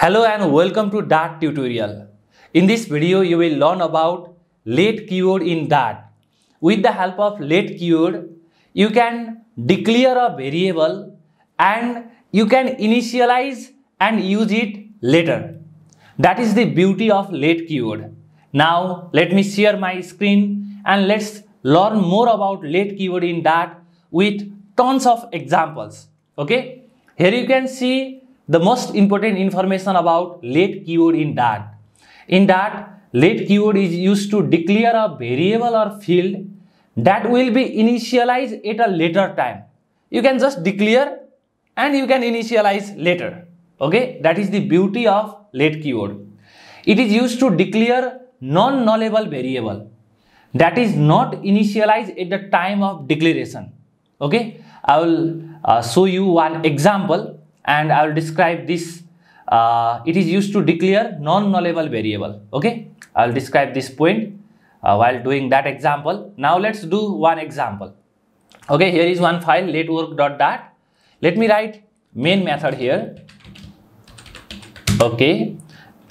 Hello and welcome to Dart tutorial. In this video, you will learn about late keyword in Dart. With the help of late keyword, you can declare a variable and you can initialize and use it later. That is the beauty of late keyword. Now, let me share my screen and let's learn more about late keyword in Dart with tons of examples. Okay, here you can see the most important information about late keyword in Dart. In Dart, late keyword is used to declare a variable or field that will be initialized at a later time. You can just declare and you can initialize later. Okay, that is the beauty of late keyword. It is used to declare non-nullable variable that is not initialized at the time of declaration. Okay, I will uh, show you one example and I will describe this. Uh, it is used to declare non-nullable variable. Okay, I will describe this point uh, while doing that example. Now let's do one example. Okay, here is one file letwork.dart. Let me write main method here. Okay,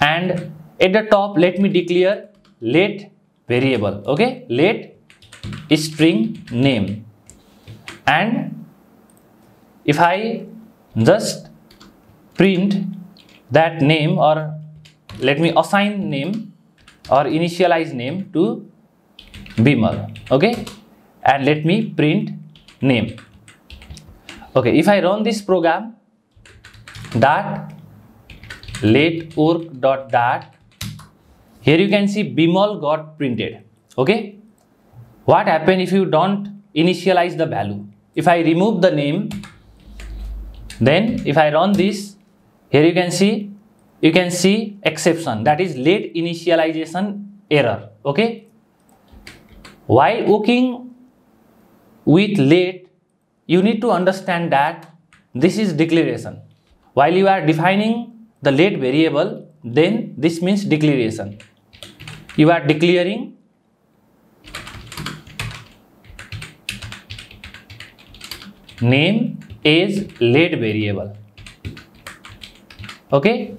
and at the top let me declare late variable. Okay, late string name and if I just print that name or let me assign name or initialize name to Bimal okay? And let me print name. Okay if I run this program dart let work dot dart here you can see Bimal got printed okay? What happen if you don't initialize the value? If I remove the name then if I run this here you can see you can see exception. That is late initialization error. Okay? While working with late you need to understand that this is declaration. While you are defining the late variable then this means declaration. You are declaring name is late variable okay?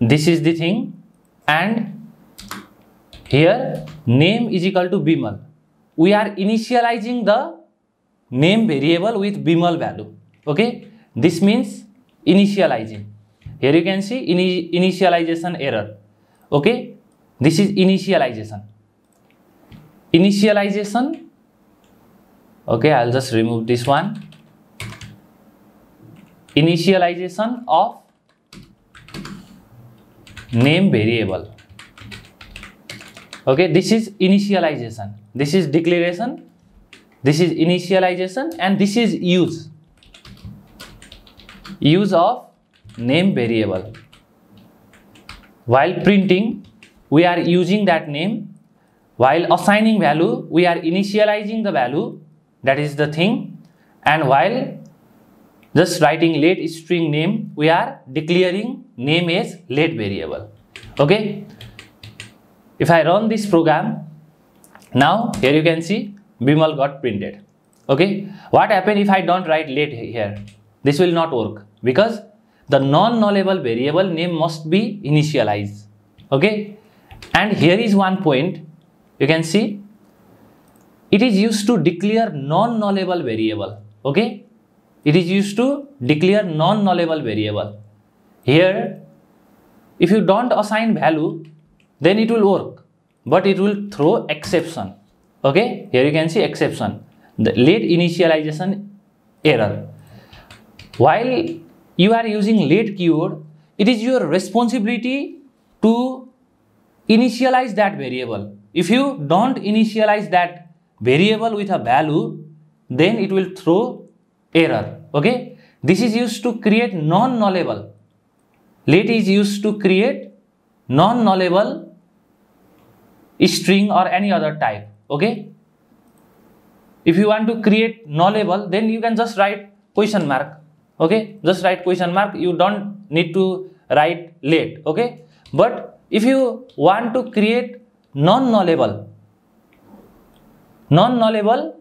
This is the thing. And here name is equal to bimal. We are initializing the name variable with bimal value. Okay? This means initializing. Here you can see in initialization error. Okay? This is initialization. Initialization. Okay i'll just remove this one initialization of name variable. Okay this is initialization. This is declaration. This is initialization and this is use. Use of name variable. While printing we are using that name. While assigning value we are initializing the value. That is the thing. And while just writing late string name we are declaring name as late variable. Okay? If i run this program now here you can see bimal got printed. Okay? What happen if i don't write late here? This will not work because the non-nullable variable name must be initialized. Okay? And here is one point. You can see it is used to declare non-nullable variable. Okay it is used to declare non-nullable variable. Here if you don't assign value then it will work but it will throw exception. Okay? Here you can see exception. The late initialization error. While you are using late keyword it is your responsibility to initialize that variable. If you don't initialize that variable with a value then it will throw error okay? This is used to create non-nullable late is used to create non-nullable string or any other type okay? If you want to create nullable then you can just write question mark okay? Just write question mark. You don't need to write late okay? But if you want to create non-nullable non-nullable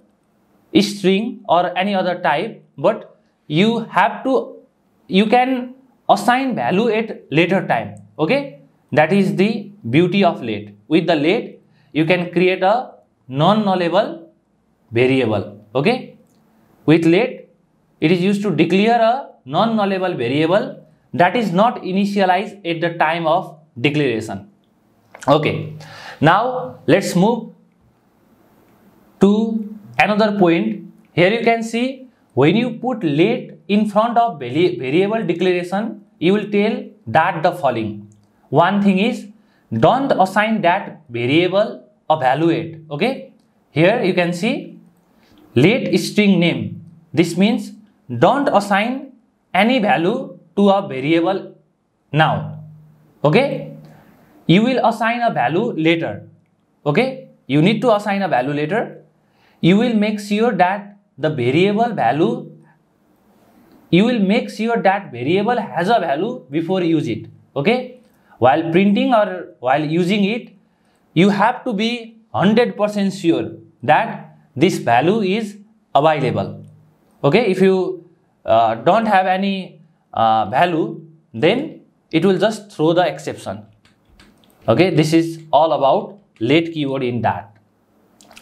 string or any other type but you have to you can assign value at later time okay? That is the beauty of late with the late you can create a non-nullable variable okay? With late it is used to declare a non-nullable variable that is not initialized at the time of declaration okay? Now let's move to another point. Here you can see when you put late in front of variable declaration you will tell that the following. One thing is don't assign that variable a value okay? Here you can see late string name. This means don't assign any value to a variable now okay? You will assign a value later okay? You need to assign a value later. You will make sure that the variable value you will make sure that variable has a value before use it okay? While printing or while using it you have to be 100% sure that this value is available okay? If you uh, don't have any uh, value then it will just throw the exception okay? This is all about late keyword in Dart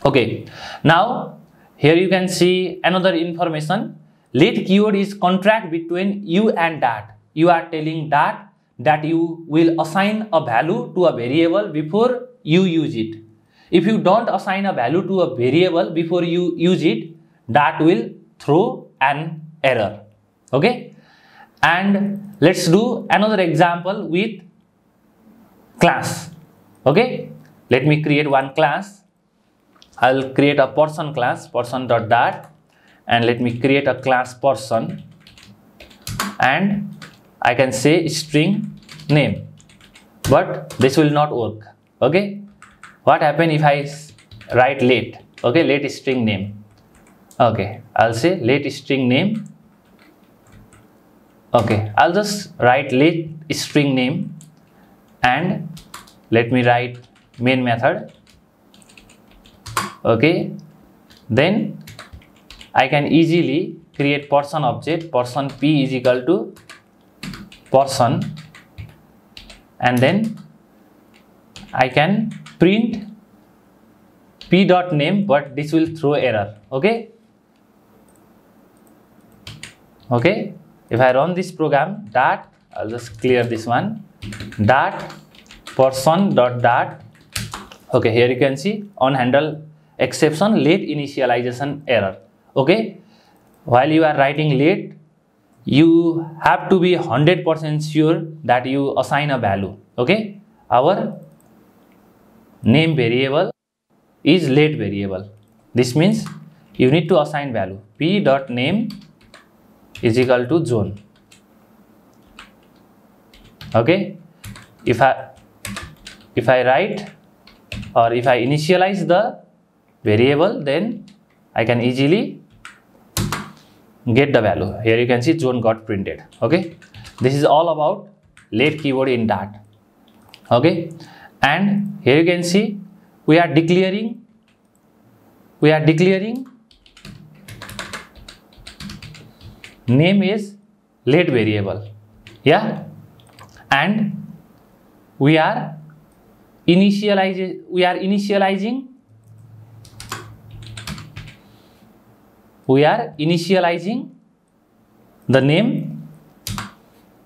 okay? Now here you can see another information. Late keyword is contract between you and Dart. You are telling Dart that you will assign a value to a variable before you use it. If you don't assign a value to a variable before you use it that will throw an error. Okay? And let's do another example with class. Okay? Let me create one class i'll create a person class person dot dart and let me create a class person. And i can say string name but this will not work okay? What happen if i write late okay? Late string name okay? I'll say late string name okay? I'll just write late string name and let me write main method okay? Then i can easily create person object person p is equal to person. And then i can print p dot name but this will throw error. Okay? Okay? If i run this program dot i'll just clear this one. Dart person dot dot. Okay here you can see on handle exception late initialization error. Okay? While you are writing late you have to be 100% sure that you assign a value. Okay? Our name variable is late variable. This means you need to assign value. P dot name is equal to zone. Okay? If i if i write or if i initialize the variable then i can easily get the value. Here you can see zone got printed okay? This is all about late keyword in dart okay? And here you can see we are declaring we are declaring name is late variable yeah? And we are initializing we are initializing we are initializing the name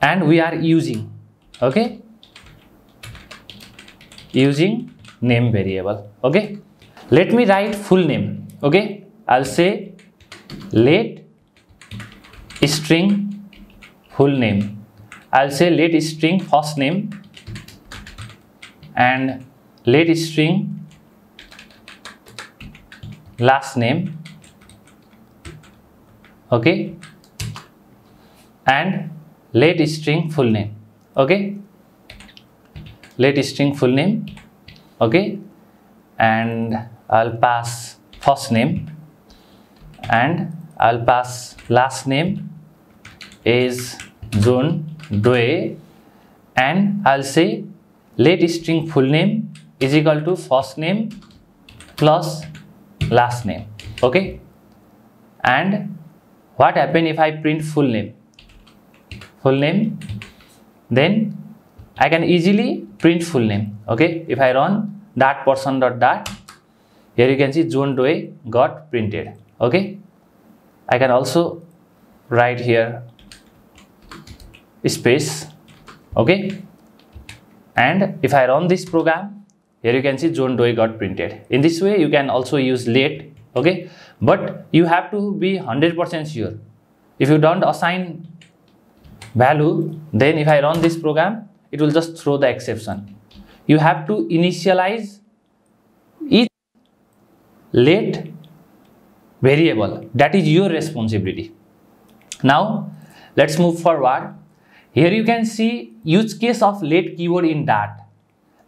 and we are using okay? Using name variable okay? Let me write full name okay? I'll say late string full name. I'll say late string first name and late string last name okay? And late string full name. Okay? Late string full name. Okay? And I'll pass first name. And I'll pass last name is John Doe and I'll say late string full name is equal to first name plus last name. Okay? And what happen if I print full name full name then I can easily print full name. Okay, if I run that person dot dart, here you can see John Doe got printed. Okay, I can also write here space. Okay, and if I run this program, here you can see John Doe got printed. In this way, you can also use late. Okay, but you have to be 100% sure. If you don't assign value, then if I run this program, it will just throw the exception. You have to initialize each late variable. That is your responsibility. Now, let's move forward. Here you can see use case of late keyword in Dart.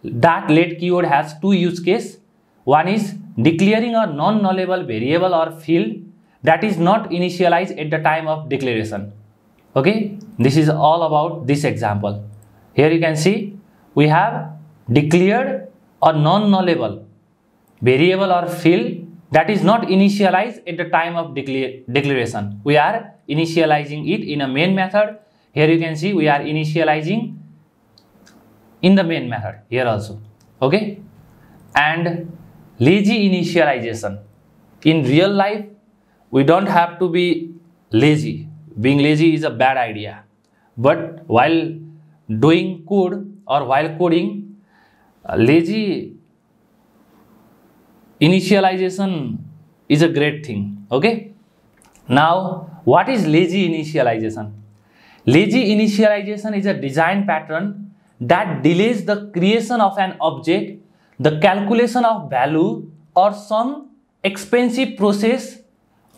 That late keyword has two use case. One is declaring a non-nullable variable or field that is not initialized at the time of declaration. Okay, this is all about this example. Here you can see we have declared a non-nullable variable or field that is not initialized at the time of declaration. We are initializing it in a main method. Here you can see we are initializing in the main method here also. Okay, and lazy initialization. In real life, we don't have to be lazy. Being lazy is a bad idea. But while doing code or while coding, uh, lazy initialization is a great thing. Okay. Now, what is lazy initialization? Lazy initialization is a design pattern that delays the creation of an object the calculation of value or some expensive process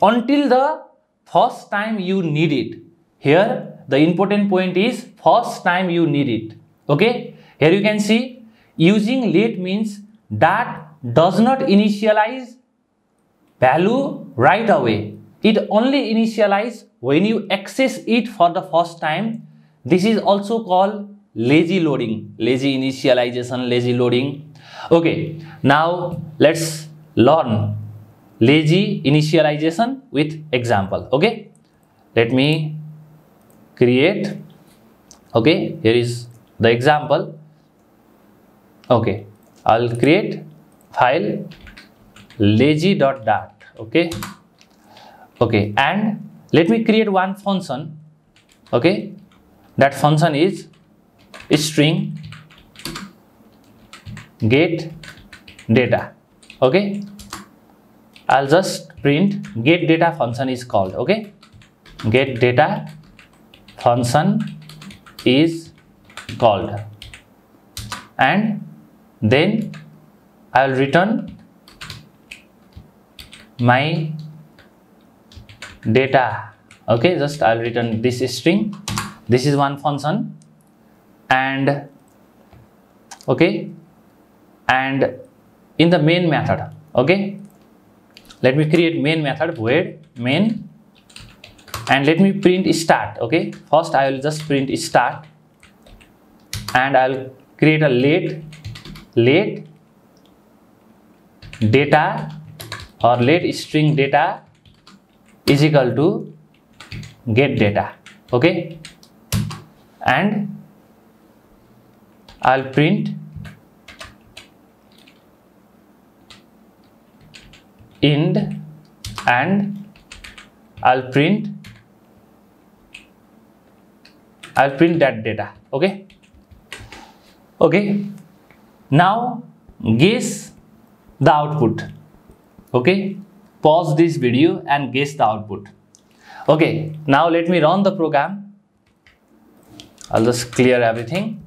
until the first time you need it. Here the important point is first time you need it. Okay. Here you can see using late means that does not initialize value right away. It only initialize when you access it for the first time. This is also called lazy loading, lazy initialization, lazy loading Okay, now let's learn lazy initialization with example. Okay, let me create. Okay, here is the example. Okay, I'll create file lazy dot lazy.dart. Okay, okay, and let me create one function. Okay, that function is string get data. Okay? I'll just print get data function is called. Okay? Get data function is called. And then i'll return my data. Okay? Just i'll return this string. This is one function. And okay and in the main method okay? Let me create main method void main. And let me print start okay? First i will just print start. And i'll create a late late data or late string data is equal to get data okay? And i'll print end and I'll print I'll print that data okay? Okay. Now guess the output okay? Pause this video and guess the output. Okay now let me run the program. I'll just clear everything.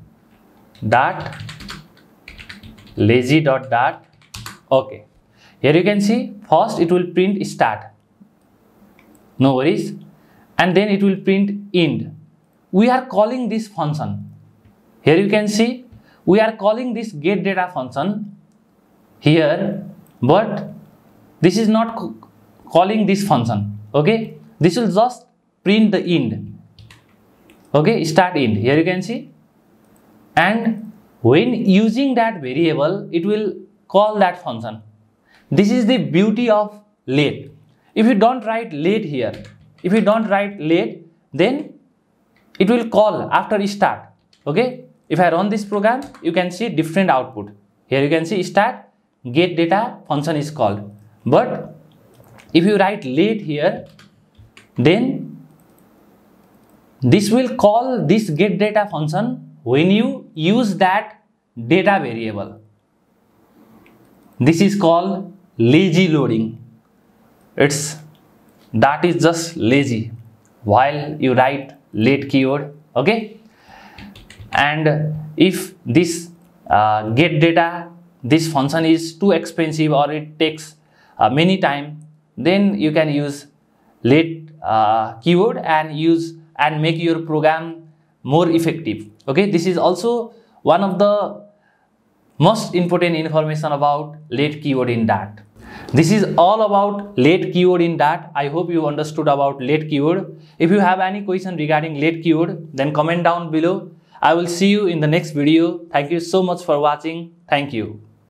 Dart lazy dot dot okay here you can see first it will print start. No worries. And then it will print end. We are calling this function. Here you can see we are calling this get data function here but this is not calling this function okay this will just print the end okay start end here you can see and when using that variable it will call that function this is the beauty of late. If you don't write late here, if you don't write late, then it will call after start. okay if I run this program you can see different output here you can see start get data function is called but if you write late here then this will call this get data function when you use that data variable this is called lazy loading. It's that is just lazy. While you write late keyword okay? And if this uh, get data this function is too expensive or it takes uh, many time then you can use late uh, keyword and use and make your program more effective. Okay this is also one of the most important information about late keyword in Dart this is all about late keyword in Dart i hope you understood about late keyword. If you have any question regarding late keyword then comment down below. I will see you in the next video. Thank you so much for watching. Thank you